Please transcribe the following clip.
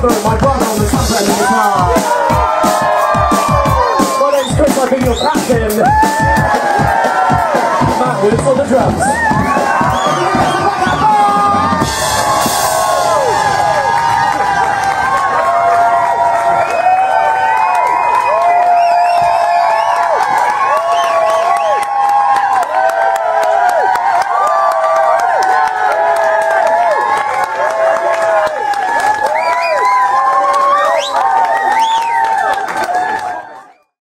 brother and my brother on the trumpet and the guitar. My name's Chris, I've been your captain. Matt Woods on the drums.